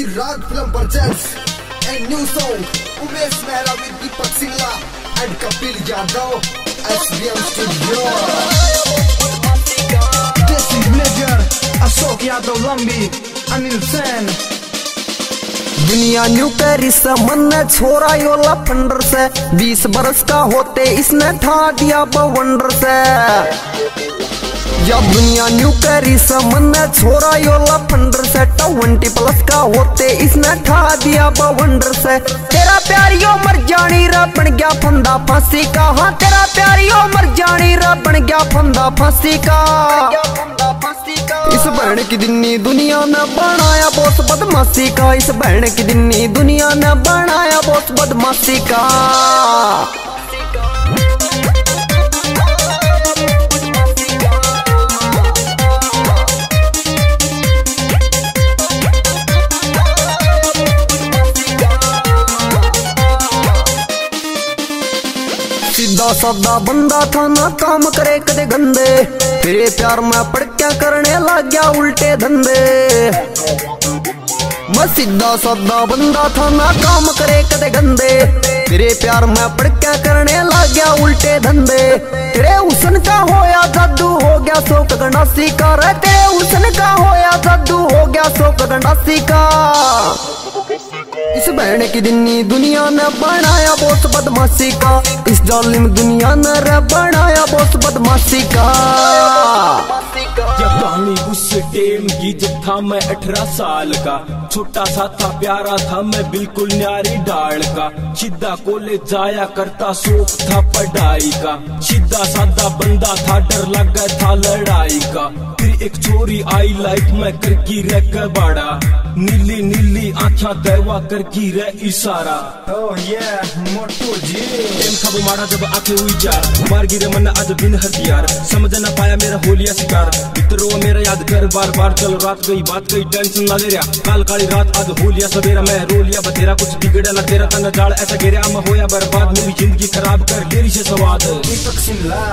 Rag Film presents a new song Umesh Mehra with Deepak Singla and Kapil Yadav SBM Studio This is Major Ashok Yadav Lambi Anil Sen दुनिया न्यू करी समन छोरा योला फंडर से बीस बरस का होते इसने ठा दिया बवंडर से या दुनिया न्यू करी समन छोरा योला फंडर से ट्वेंटी प्लस का होते इसने ठा दिया बवंडर से। तेरा प्यारियो मर जानी रा बन गया फंदा फांसी का। हाँ तेरा प्यारियो मर जानी रा बन गया फंदा फांसी का। इस बहन की दिन्नी दुनिया ने बनाया बोस बदमाशी का। इस बहन की दिन्नी दुनिया ने बनाया बोस बदमाशी का। सादा बंदा था ना काम करे कदे गंदे तेरे प्यार में पड़ क्या करने लग गया उल्टे धंधे मैं सीधा सादा बंदा था ना काम करे कदे गंदे तेरे प्यार में पड़ क्या करने लग गया उल्टे धंधे तेरे उसन का होया जादू हो गया शोक गंडासी का तेरे उसन का होया जादू हो गया शोक गंडासी का इस बहन की दिन्नी दुनिया ने बनाया बोस बदमाशी का। इस जालिम दुनिया ने रे बनाया बोस बदमाशी का। उस टेम की जब था मैं अठारह साल का। छोटा सा था, प्यारा था, मैं बिल्कुल न्यारी डाल का। सीधा कॉलेज जाया करता, शौक था पढ़ाई का। सीधा साधा बंदा था, डर लग गया था लड़ाई का। फिर एक चोरी आई, लाइफ में करकी रह बाड़ा। नीली आँखा दरवा करकी रह इशारा। Oh yeah मोटू जी। प्रेम खब मारा जब आके हुई जार मार गिरे मन आज बिन हथियार। समझ न पाया मेरा होलिया शिकार। मित्रों मेरा याद कर बार बार चल रात गई बात गई टेंशन ना ले रहा। काल काली रात आज होलिया सवेरा मैं रो लिया बतेरा कुछ बिगड़ा ना तेरा तन जाल ऐसा गिरा मैं होया बर्बाद मेरी ज़िंदगी खराब कर ले से सवाद। दीपक सिंगला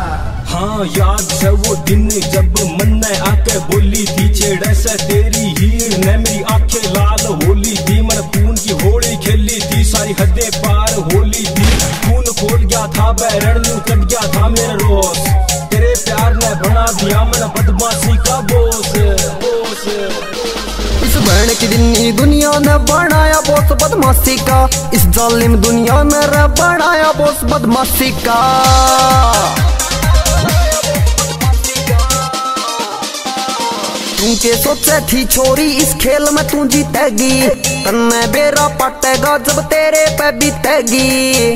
हाँ याद है वो दिन जब मन ने आके बोली थी, छेड़ से तेरी हीर ने मेरी आँखें लाल होली थी। मन खून की होली खेली थी, सारी हदें पार होली थी। खून खोल गया था बैरण चढ़ गया था मेरा रोस। तेरे प्यार ने बना दिया मन बदमाशी का बोस। बोस इस बहन की दिन्नी दुनिया ने बनाया बोस बदमाशी का, इस जालिम दुनिया ने बनाया बोस बदमाशी का। के सोचे थी छोरी इस खेल में तू जीतेगी। तन्ने बेरा पटेगा जब तेरे पे बीतेगी।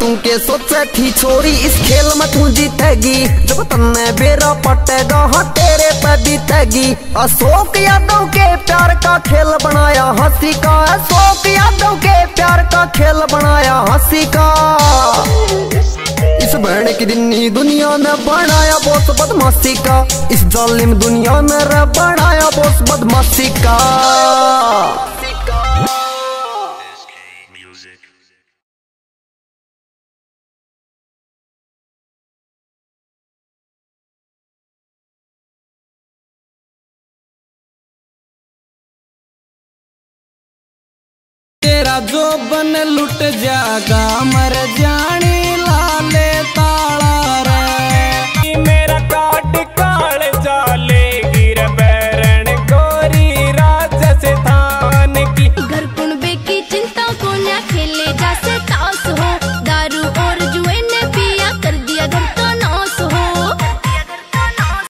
तू के सोचे थी छोरी इस खेल में तू जीतेगी। जब तन्ने बेरा पटेगा हाँ तेरे पे बीतेगी। अशोक यादव के प्यार का खेल बनाया, हँसी का। अशोक यादव के प्यार का खेल बनाया, हँसी का। इस बहन की दिन्नी दुनिया ने बनाया बोस बदमाशी का। इस जालिम दुनिया ने बनाया बोस बदमाशी का। तेरा जो बन लुट जागा मर जाने